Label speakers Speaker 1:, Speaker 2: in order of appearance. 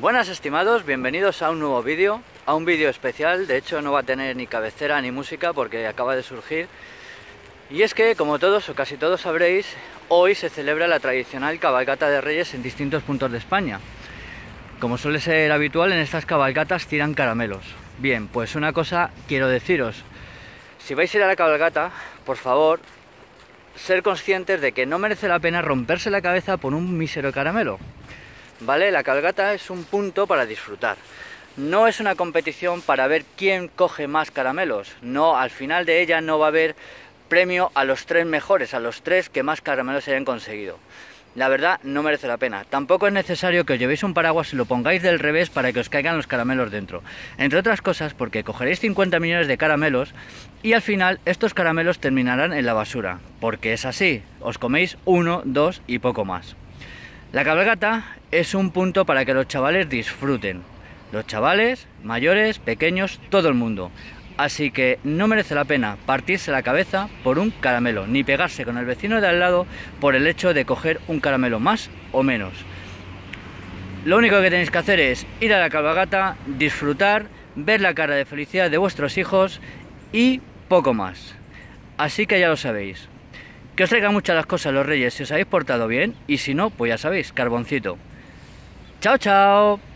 Speaker 1: Buenas estimados, bienvenidos a un nuevo vídeo, a un vídeo especial, de hecho no va a tener ni cabecera ni música porque acaba de surgir. Y es que, como todos o casi todos sabréis, hoy se celebra la tradicional cabalgata de reyes en distintos puntos de España. Como suele ser habitual, en estas cabalgatas tiran caramelos. Bien, pues una cosa quiero deciros, si vais a ir a la cabalgata, por favor, ser conscientes de que no merece la pena romperse la cabeza por un mísero caramelo. ¿Vale? La cabalgata es un punto para disfrutar. No es una competición para ver quién coge más caramelos. No, al final de ella no va a haber premio a los tres mejores, a los tres que más caramelos hayan conseguido. La verdad no merece la pena. Tampoco es necesario que os llevéis un paraguas y lo pongáis del revés para que os caigan los caramelos dentro. Entre otras cosas porque cogeréis 50 millones de caramelos y al final estos caramelos terminarán en la basura. Porque es así, os coméis uno, dos y poco más. La cabalgata es un punto para que los chavales disfruten. Los chavales, mayores, pequeños, todo el mundo. Así que no merece la pena partirse la cabeza por un caramelo, ni pegarse con el vecino de al lado por el hecho de coger un caramelo más o menos. Lo único que tenéis que hacer es ir a la cabalgata, disfrutar, ver la cara de felicidad de vuestros hijos y poco más. Así que ya lo sabéis. Que os traigan muchas las cosas los reyes si os habéis portado bien y si no, pues ya sabéis, carboncito. Chao, chao.